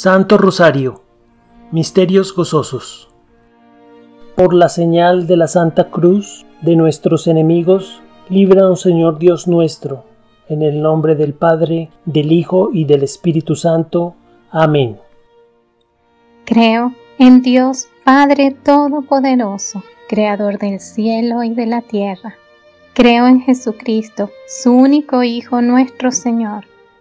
Santo Rosario, Misterios Gozosos. Por la señal de la Santa Cruz de nuestros enemigos, líbranos Señor Dios nuestro, en el nombre del Padre, del Hijo y del Espíritu Santo. Amén. Creo en Dios Padre Todopoderoso, Creador del cielo y de la tierra. Creo en Jesucristo, su único Hijo nuestro Señor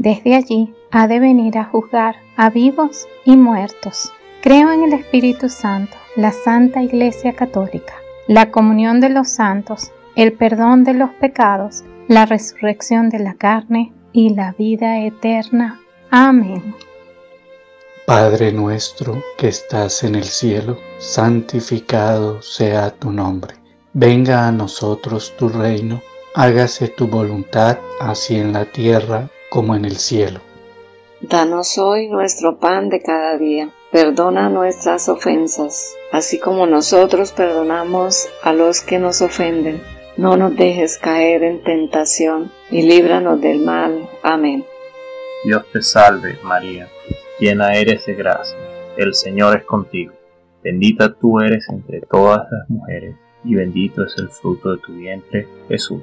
Desde allí ha de venir a juzgar a vivos y muertos. Creo en el Espíritu Santo, la Santa Iglesia Católica, la comunión de los santos, el perdón de los pecados, la resurrección de la carne y la vida eterna. Amén. Padre nuestro que estás en el cielo, santificado sea tu nombre. Venga a nosotros tu reino, hágase tu voluntad, así en la tierra como en el cielo. Danos hoy nuestro pan de cada día. Perdona nuestras ofensas, así como nosotros perdonamos a los que nos ofenden. No nos dejes caer en tentación y líbranos del mal. Amén. Dios te salve, María, llena eres de gracia. El Señor es contigo. Bendita tú eres entre todas las mujeres, y bendito es el fruto de tu vientre, Jesús.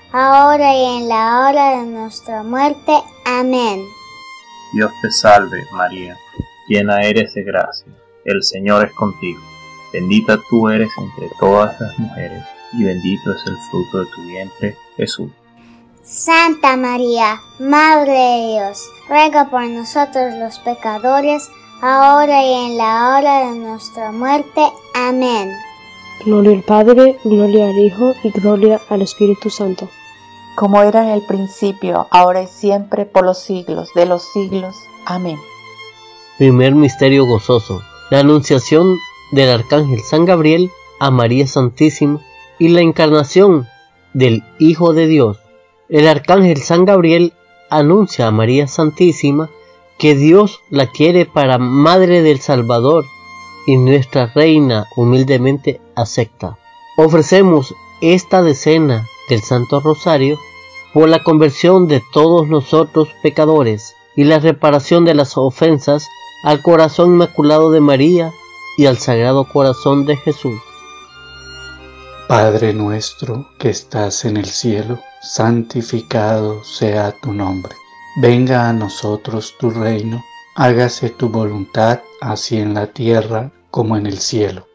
ahora y en la hora de nuestra muerte. Amén. Dios te salve, María, llena eres de gracia, el Señor es contigo. Bendita tú eres entre todas las mujeres, y bendito es el fruto de tu vientre, Jesús. Santa María, Madre de Dios, ruega por nosotros los pecadores, ahora y en la hora de nuestra muerte. Amén. Gloria al Padre, gloria al Hijo y gloria al Espíritu Santo como era en el principio, ahora y siempre, por los siglos de los siglos. Amén. Primer misterio gozoso, la anunciación del arcángel San Gabriel a María Santísima y la encarnación del Hijo de Dios. El arcángel San Gabriel anuncia a María Santísima que Dios la quiere para Madre del Salvador y nuestra Reina humildemente acepta. Ofrecemos esta decena del Santo Rosario por la conversión de todos nosotros pecadores y la reparación de las ofensas al corazón inmaculado de María y al Sagrado Corazón de Jesús. Padre nuestro que estás en el cielo, santificado sea tu nombre. Venga a nosotros tu reino, hágase tu voluntad así en la tierra como en el cielo.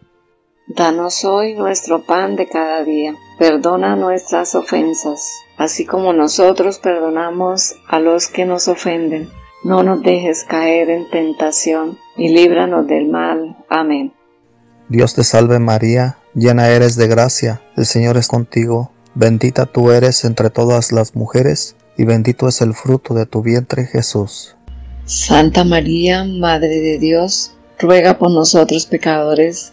Danos hoy nuestro pan de cada día. Perdona nuestras ofensas, así como nosotros perdonamos a los que nos ofenden. No nos dejes caer en tentación y líbranos del mal. Amén. Dios te salve María, llena eres de gracia, el Señor es contigo. Bendita tú eres entre todas las mujeres, y bendito es el fruto de tu vientre Jesús. Santa María, Madre de Dios, ruega por nosotros pecadores,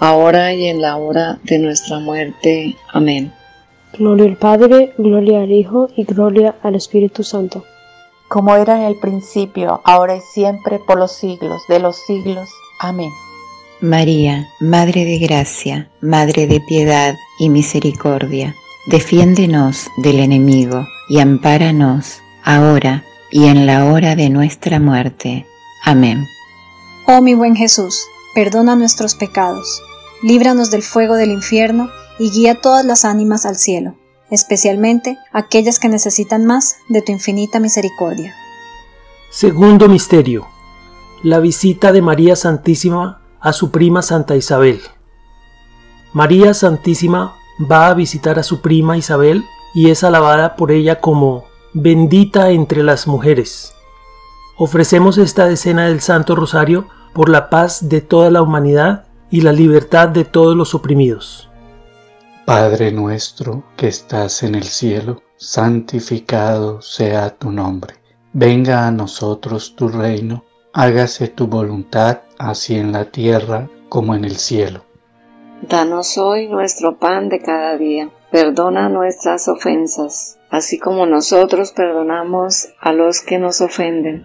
ahora y en la hora de nuestra muerte. Amén. Gloria al Padre, gloria al Hijo y gloria al Espíritu Santo. Como era en el principio, ahora y siempre, por los siglos de los siglos. Amén. María, Madre de Gracia, Madre de Piedad y Misericordia, defiéndenos del enemigo y ampáranos ahora y en la hora de nuestra muerte. Amén. Oh mi buen Jesús, perdona nuestros pecados, líbranos del fuego del infierno y guía todas las ánimas al cielo, especialmente aquellas que necesitan más de tu infinita misericordia. Segundo Misterio. La visita de María Santísima a su prima Santa Isabel. María Santísima va a visitar a su prima Isabel y es alabada por ella como bendita entre las mujeres. Ofrecemos esta decena del Santo Rosario por la paz de toda la humanidad y la libertad de todos los oprimidos. Padre nuestro que estás en el cielo, santificado sea tu nombre. Venga a nosotros tu reino, hágase tu voluntad así en la tierra como en el cielo. Danos hoy nuestro pan de cada día. Perdona nuestras ofensas, así como nosotros perdonamos a los que nos ofenden.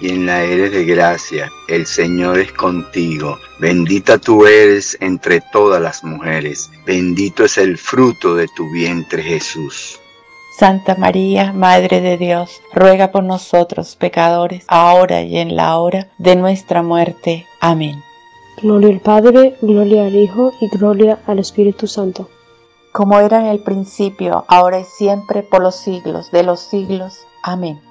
llena eres de gracia, el Señor es contigo. Bendita tú eres entre todas las mujeres, bendito es el fruto de tu vientre Jesús. Santa María, Madre de Dios, ruega por nosotros pecadores, ahora y en la hora de nuestra muerte. Amén. Gloria al Padre, gloria al Hijo y gloria al Espíritu Santo. Como era en el principio, ahora y siempre, por los siglos de los siglos. Amén.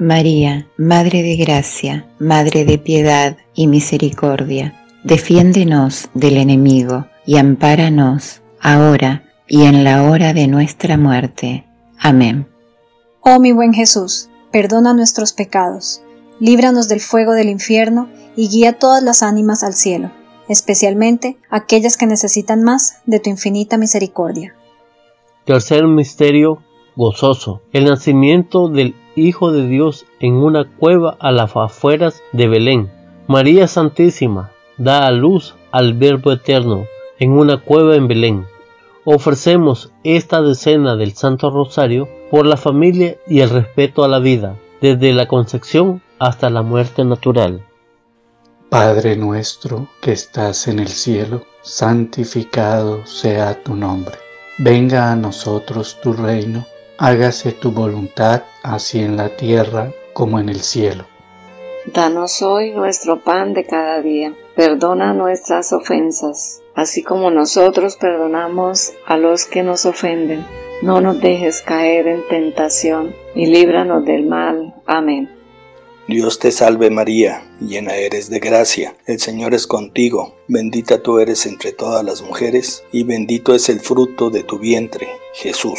María, Madre de Gracia, Madre de Piedad y Misericordia, defiéndenos del enemigo y ampáranos ahora y en la hora de nuestra muerte. Amén. Oh mi buen Jesús, perdona nuestros pecados, líbranos del fuego del infierno y guía todas las ánimas al cielo, especialmente aquellas que necesitan más de tu infinita misericordia. Tercer misterio gozoso, el nacimiento del Hijo de Dios en una cueva a las afueras de Belén. María Santísima da a luz al Verbo Eterno en una cueva en Belén. Ofrecemos esta decena del Santo Rosario por la familia y el respeto a la vida, desde la concepción hasta la muerte natural. Padre nuestro que estás en el cielo, santificado sea tu nombre. Venga a nosotros tu reino, hágase tu voluntad así en la tierra como en el cielo. Danos hoy nuestro pan de cada día. Perdona nuestras ofensas, así como nosotros perdonamos a los que nos ofenden. No nos dejes caer en tentación y líbranos del mal. Amén. Dios te salve María, llena eres de gracia, el Señor es contigo, bendita tú eres entre todas las mujeres, y bendito es el fruto de tu vientre, Jesús.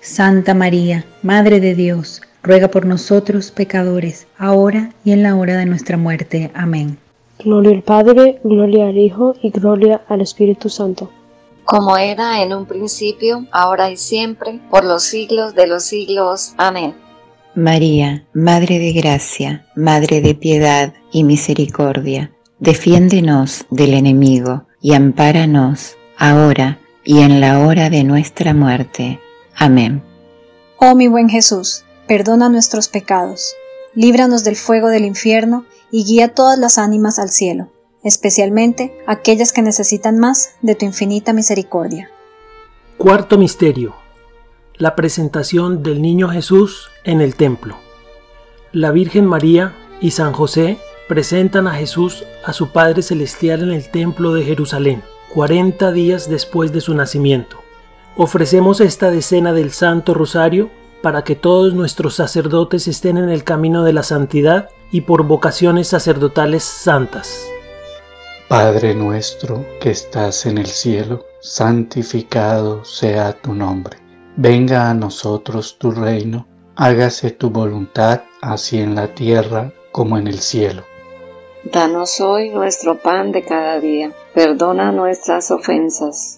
Santa María, Madre de Dios, ruega por nosotros pecadores, ahora y en la hora de nuestra muerte. Amén. Gloria al Padre, gloria al Hijo y gloria al Espíritu Santo. Como era en un principio, ahora y siempre, por los siglos de los siglos. Amén. María, Madre de Gracia, Madre de Piedad y Misericordia, defiéndenos del enemigo y ampáranos ahora y en la hora de nuestra muerte. Amén. Oh mi buen Jesús, perdona nuestros pecados, líbranos del fuego del infierno y guía todas las ánimas al cielo, especialmente aquellas que necesitan más de tu infinita misericordia. Cuarto Misterio. La presentación del Niño Jesús en el templo. La Virgen María y San José presentan a Jesús a su Padre Celestial en el templo de Jerusalén, 40 días después de su nacimiento. Ofrecemos esta decena del Santo Rosario para que todos nuestros sacerdotes estén en el camino de la santidad y por vocaciones sacerdotales santas. Padre nuestro que estás en el cielo, santificado sea tu nombre. Venga a nosotros tu reino, hágase tu voluntad así en la tierra como en el cielo. Danos hoy nuestro pan de cada día. Perdona nuestras ofensas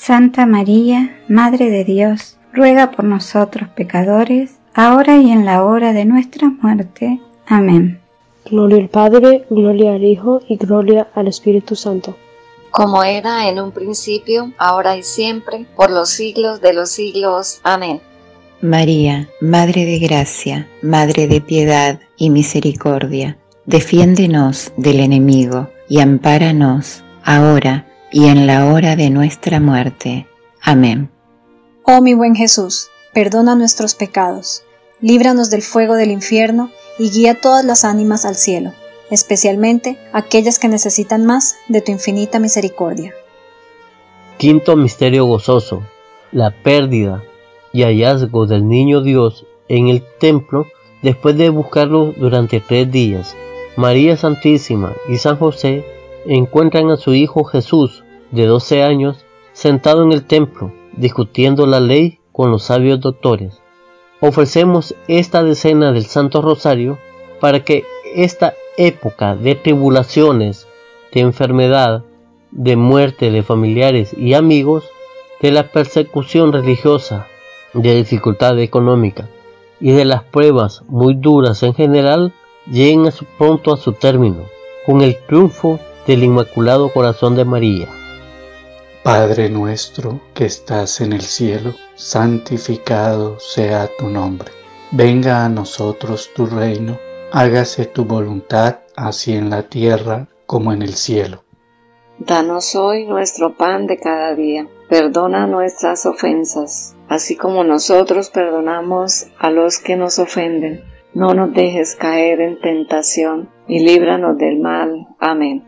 Santa María, Madre de Dios, ruega por nosotros pecadores, ahora y en la hora de nuestra muerte. Amén. Gloria al Padre, gloria al Hijo y gloria al Espíritu Santo. Como era en un principio, ahora y siempre, por los siglos de los siglos. Amén. María, Madre de Gracia, Madre de Piedad y Misericordia, defiéndenos del enemigo y ampáranos, ahora y en la hora de nuestra muerte. Amén. Oh mi buen Jesús, perdona nuestros pecados, líbranos del fuego del infierno y guía todas las ánimas al cielo, especialmente aquellas que necesitan más de tu infinita misericordia. Quinto misterio gozoso, la pérdida y hallazgo del niño Dios en el templo después de buscarlo durante tres días. María Santísima y San José encuentran a su hijo Jesús, de 12 años, sentado en el templo, discutiendo la ley con los sabios doctores. Ofrecemos esta decena del Santo Rosario para que esta época de tribulaciones, de enfermedad, de muerte de familiares y amigos, de la persecución religiosa, de dificultad económica y de las pruebas muy duras en general, lleguen a su, pronto a su término, con el triunfo del Inmaculado Corazón de María. Padre nuestro que estás en el cielo, santificado sea tu nombre. Venga a nosotros tu reino, hágase tu voluntad, así en la tierra como en el cielo. Danos hoy nuestro pan de cada día. Perdona nuestras ofensas, así como nosotros perdonamos a los que nos ofenden. No nos dejes caer en tentación y líbranos del mal. Amén.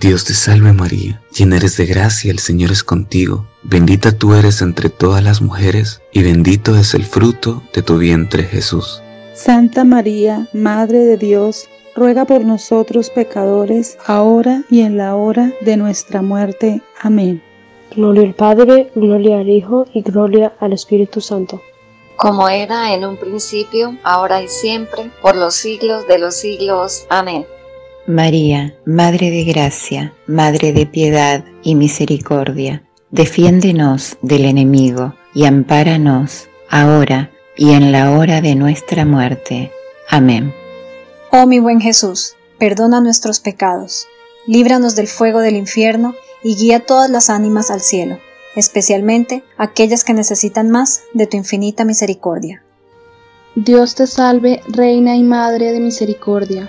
Dios te salve María, llena eres de gracia, el Señor es contigo, bendita tú eres entre todas las mujeres, y bendito es el fruto de tu vientre Jesús. Santa María, Madre de Dios, ruega por nosotros pecadores, ahora y en la hora de nuestra muerte. Amén. Gloria al Padre, gloria al Hijo y gloria al Espíritu Santo como era en un principio, ahora y siempre, por los siglos de los siglos. Amén. María, Madre de Gracia, Madre de Piedad y Misericordia, defiéndenos del enemigo y ampáranos ahora y en la hora de nuestra muerte. Amén. Oh mi buen Jesús, perdona nuestros pecados, líbranos del fuego del infierno y guía todas las ánimas al cielo especialmente aquellas que necesitan más de tu infinita misericordia. Dios te salve, Reina y Madre de Misericordia,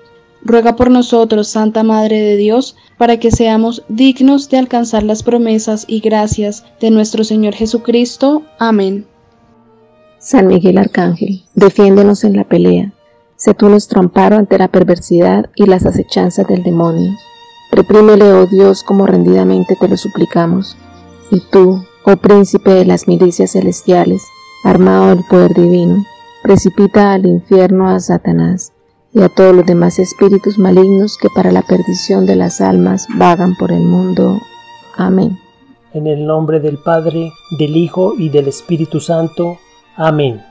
Ruega por nosotros, Santa Madre de Dios, para que seamos dignos de alcanzar las promesas y gracias de nuestro Señor Jesucristo. Amén. San Miguel Arcángel, defiéndenos en la pelea. Sé tú nuestro amparo ante la perversidad y las acechanzas del demonio. Reprímele, oh Dios, como rendidamente te lo suplicamos. Y tú, oh príncipe de las milicias celestiales, armado del poder divino, precipita al infierno a Satanás y a todos los demás espíritus malignos que para la perdición de las almas vagan por el mundo. Amén. En el nombre del Padre, del Hijo y del Espíritu Santo. Amén.